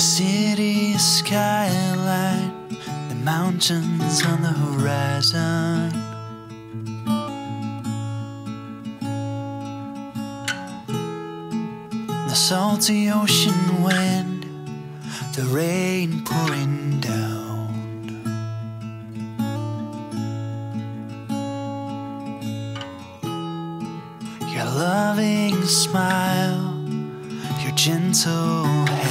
city skyline, the mountains on the horizon. The salty ocean wind, the rain pouring down. Your loving smile, your gentle hands.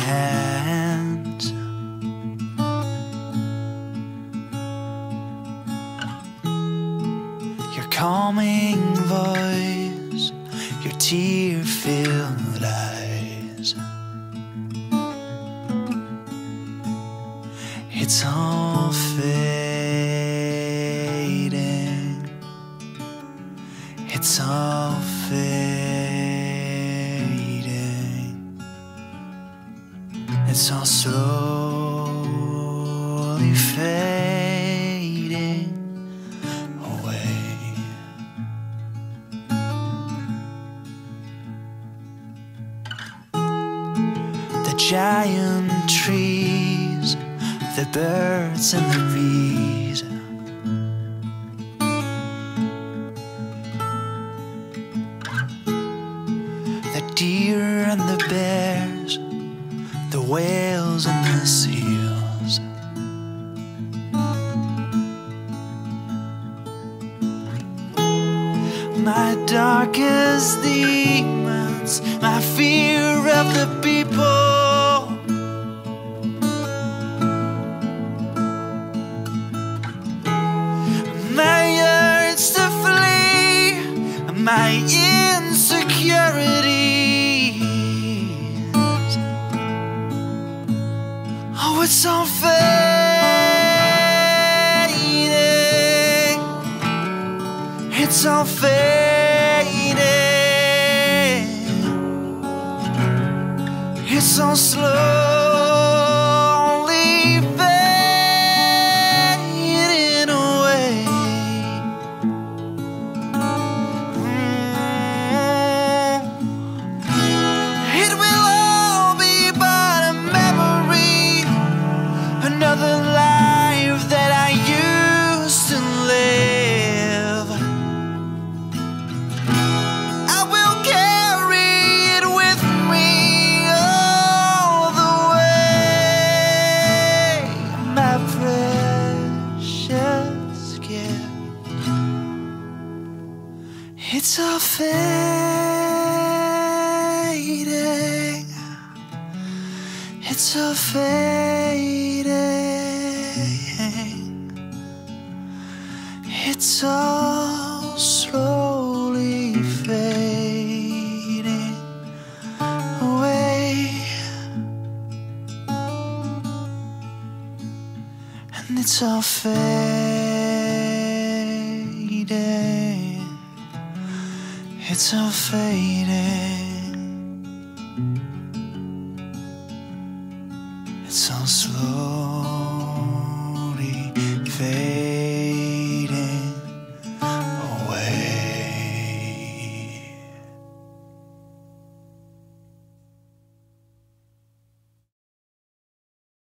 Calming voice, your tear filled eyes. It's all fading. It's all fading. It's all slowly giant trees, the birds and the bees. The deer and the bears, the whales and the seals. My darkest demons, my fear of the people. My insecurities. Oh, it's all fading. It's all fading. It's all slowly It's all fading. It's all fading. It's all slowly fading away. And it's all fading. It's all fading. It's all slow.